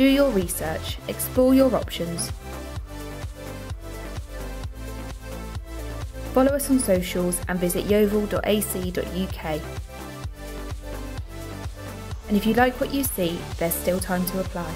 Do your research, explore your options. Follow us on socials and visit yeovil.ac.uk. And if you like what you see, there's still time to apply.